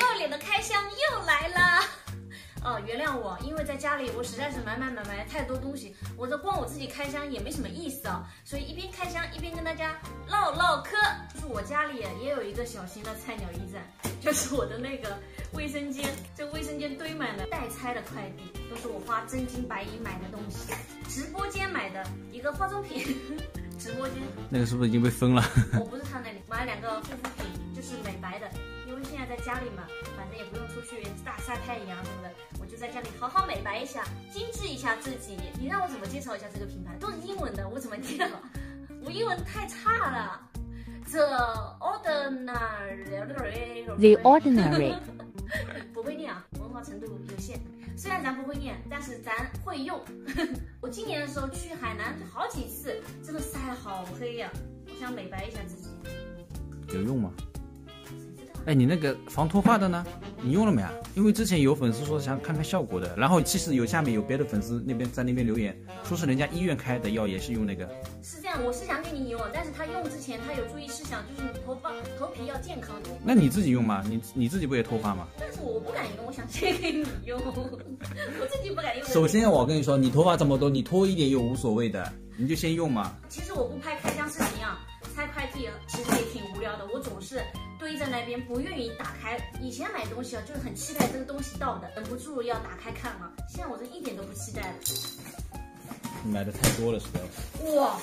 要脸的开箱又来了。哦，原谅我，因为在家里我实在是买买买买太多东西，我这光我自己开箱也没什么意思啊，所以一边开箱一边跟大家唠唠嗑。就是我家里也有一个小型的菜鸟驿站，就是我的那个卫生间，这卫生间堆满了待拆的快递，都是我花真金白银买的东西。直播间买的一个化妆品，直播间那个是不是已经被封了？我不是他那里买了两个护肤家里嘛，反正也不用出去大晒太阳什么的，我就在家里好好美白一下，精致一下自己。你让我怎么介绍一下这个品牌？都是英文的，我怎么介绍？我英文太差了。The ordinary。The ordinary，不会念啊，文化程度有限。虽然咱不会念，但是咱会用。我今年的时候去海南好几次，真的晒好黑呀、我想美白一下自己。有用吗？哎，你那个防脱发的呢？你用了没啊？因为之前有粉丝说想看看效果的，然后其实有下面有别的粉丝那边在那边留言，说是人家医院开的药也是用那个。是这样，我是想给你用，但是他用之前他有注意事项，就是你头发头皮要健康。那你自己用吗？你你自己不也脱发吗？但是我不敢用，我想借给你用，我自己不敢用。首先我跟你说，你头发这么多，你脱一点又无所谓的，你就先用嘛。其实我不拍开箱视频其实也挺无聊的，我总是堆在那边不愿意打开。以前买东西啊，就是很期待这个东西到的，忍不住要打开看嘛。现在我这一点都不期待了。你买的太多了，是。哇，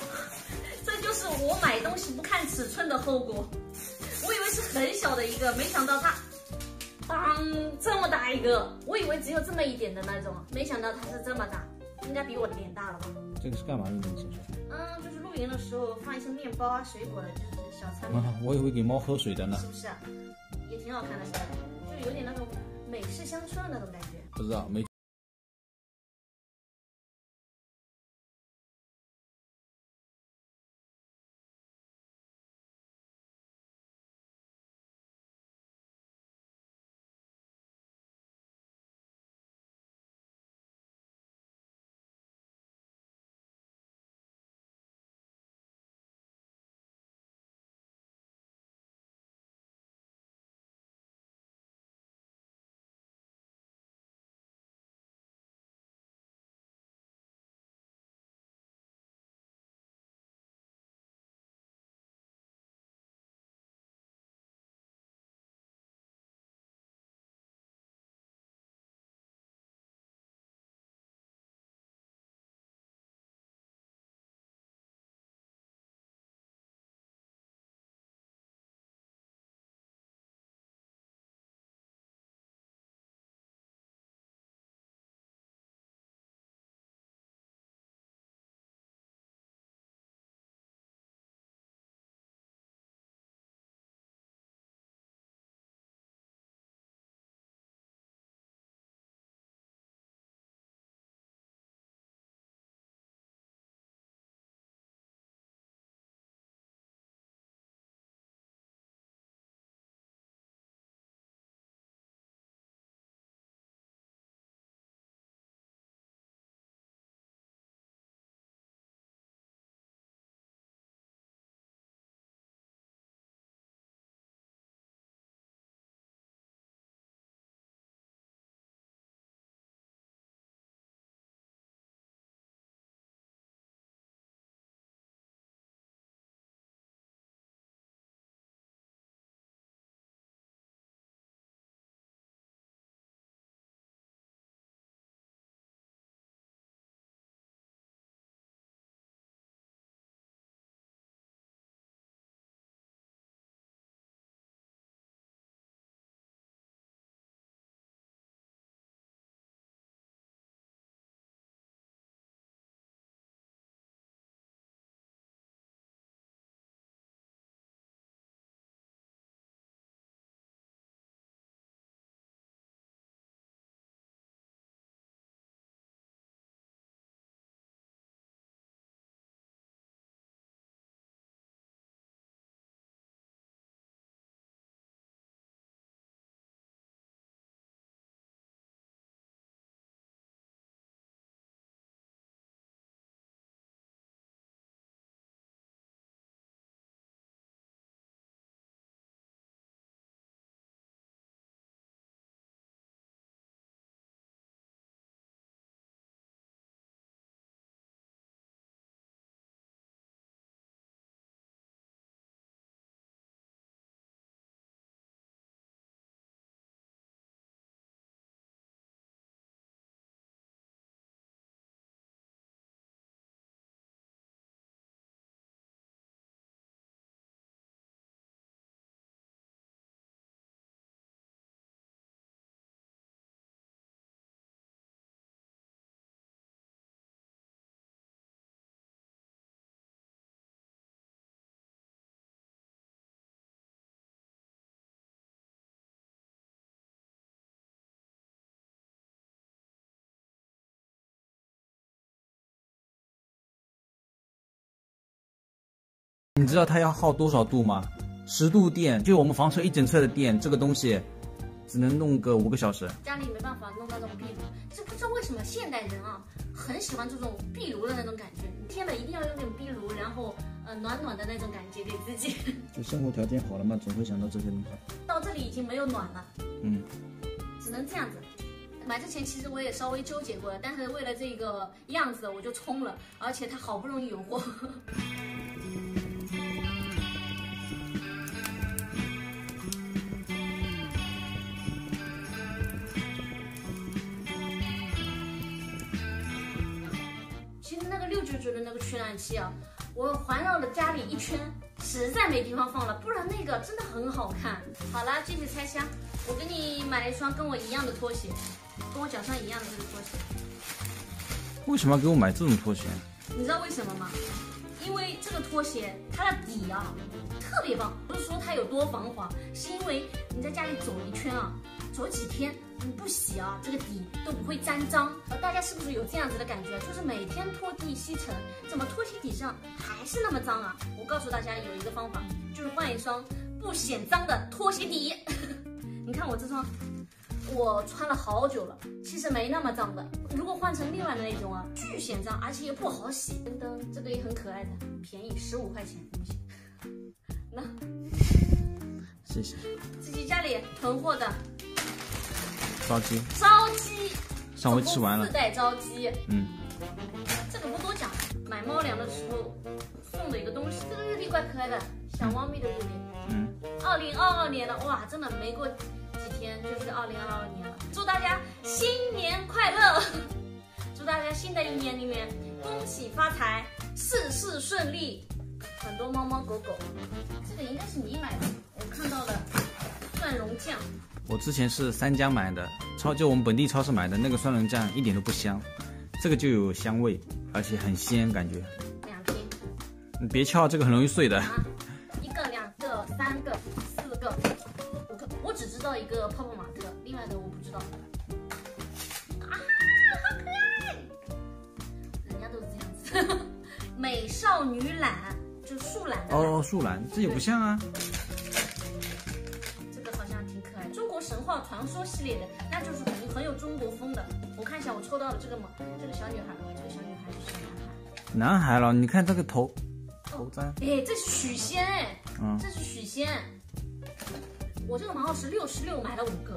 这就是我买东西不看尺寸的后果。我以为是很小的一个，没想到它，当这么大一个。我以为只有这么一点的那种，没想到它是这么大，应该比我的脸大了吧？这个是干嘛用的？你先说。嗯，就是露营的时候放一些面包啊、水果的，就是小餐啊，我以为给猫喝水的呢是。不是啊？也挺好看的，是吧？就有点那种美式乡村的那种感觉。不知道没。你知道它要耗多少度吗？十度电，就我们房车一整车的电，这个东西只能弄个五个小时。家里没办法弄那种壁炉，这不知道为什么现代人啊很喜欢这种壁炉的那种感觉，天冷，一定要用点壁炉，然后呃暖暖的那种感觉给自己。就生活条件好了嘛，总会想到这些东西。到这里已经没有暖了，嗯，只能这样子。买之前其实我也稍微纠结过了，但是为了这个样子我就冲了，而且它好不容易有货。实那个六九九的那个取暖器啊，我环绕了家里一圈，实在没地方放了，不然那个真的很好看。好啦，继续拆箱。我给你买了一双跟我一样的拖鞋，跟我脚上一样的这个拖鞋。为什么要给我买这种拖鞋？你知道为什么吗？因为这个拖鞋它的底啊特别棒，不是说它有多防滑，是因为你在家里走一圈啊，走几天你不洗啊，这个底都不会沾脏。呃，大家是不是有这样子的感觉？就是每天拖地吸尘，怎么拖鞋底上还是那么脏啊？我告诉大家有一个方法，就是换一双不显脏的拖鞋底。你看我这双。我穿了好久了，其实没那么脏的。如果换成另外的那种啊，巨显脏，而且也不好洗。噔噔，这个也很可爱的，便宜十五块钱，东西。那，谢谢。自己家里囤货的，着急。着急。上回吃完了。自带烧鸡。嗯。这个不多讲，买猫粮的时候送的一个东西。这个日历怪可爱的，小猫咪的日历。嗯。二零二二年的，哇，真的没过几。天就是二零二二年了，祝大家新年快乐！祝大家新的一年里面恭喜发财，事事顺利，很多猫猫狗狗。这个应该是你买的，我看到了蒜蓉酱。我之前是三江买的，超就我们本地超市买的那个蒜蓉酱一点都不香，这个就有香味，而且很鲜感觉。两瓶。你别敲，这个很容易碎的。一个、两个、三个、四个我。只知道一个泡泡玛特，另外的我不知道。啊，好可爱！人家都是这样子。美少女懒，就树懒。哦，树懒，这也不像啊。传说系列的，那就是很很有中国风的。我看一下，我抽到了这个吗？这个小女孩，这个小女孩是男孩。男孩了，你看这个头，头簪。哎，这是许仙哎，嗯，这是许仙。我这个盲盒是六十六，买了五个，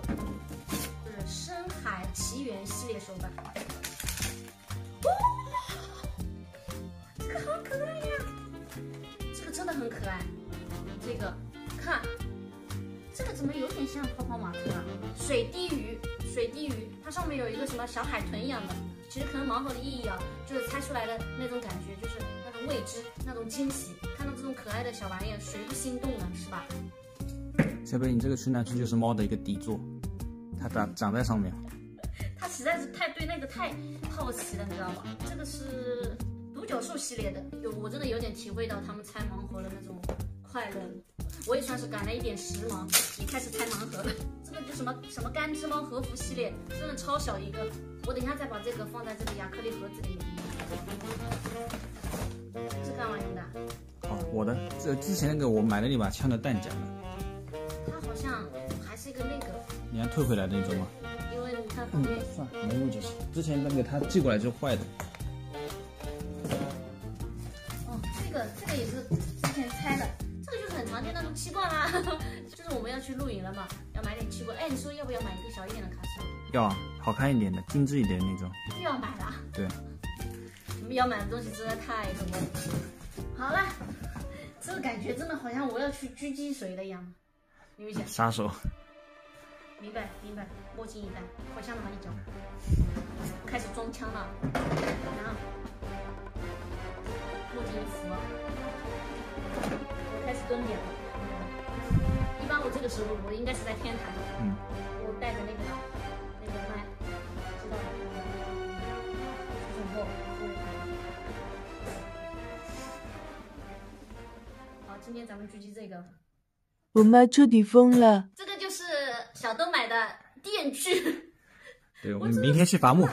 就是深海奇缘系列手办。哇，这个好可爱呀！这个真的很可爱。这个看，这个怎么有点像泡泡玛特啊？水滴鱼，水滴鱼，它上面有一个什么小海豚一样的。其实可能盲盒的意义啊，就是猜出来的那种感觉，就是那种未知，那种惊喜。看到这种可爱的小玩意儿，谁不心动呢？是吧？小贝，你这个取暖器就是猫的一个底座，它长长在上面。它实在是太对那个太好奇了，你知道吗？这个是独角兽系列的，有我真的有点体会到他们拆盲盒的那种快乐。我也算是赶了一点时髦，也开始拆盲盒了。这个就什么什么干支猫和服系列，真的超小一个。我等一下再把这个放在这个亚克力盒子里面。是干嘛用的？哦，我的这之前那个我买了一把枪的弹夹呢。你要退回来那种吗？因为你看旁边，算了，没用就行。之前那个他寄过来就坏的。小一点的卡式？要啊，好看一点的，精致一点的那种。又要买了？对。你们要买的东西真的太多了。好了，这个感觉真的好像我要去狙击谁了一样，明显。杀手。明白明白，墨镜一戴，好像那么一脚，开始装枪了，然后墨镜一扶，我开始蹲点了。这个时候，我应该是在天台，嗯，我带着那个那个麦，知道吗？好，今天咱们狙击这个。我妈彻底疯了。这个就是小豆买的电锯。对，我们明天去伐木。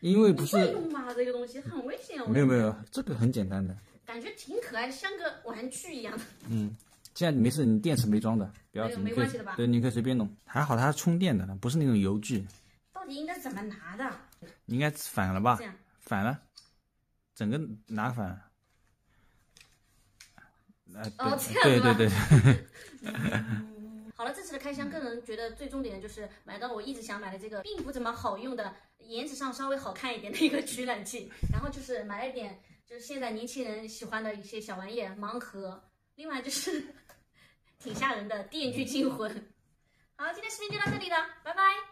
因为不是。用吗？这个东西很危险。没有没有，这个很简单的。感觉挺可爱，像个玩具一样的。嗯，现在没事，你电池没装的，不要紧，没关系的吧对，你可以随便弄。还好它是充电的，不是那种油锯。到底应该怎么拿的？你应该反了吧反了，整个拿反了。呃，哦对这样对子对对，好了，这次的开箱，个人觉得最重点的就是买到我一直想买的这个并不怎么好用的，颜值上稍微好看一点的一个取暖器，然后就是买了一点就是现在年轻人喜欢的一些小玩意，盲盒，另外就是 挺吓人的《电锯惊魂》。好，今天视频就到这里了，拜拜。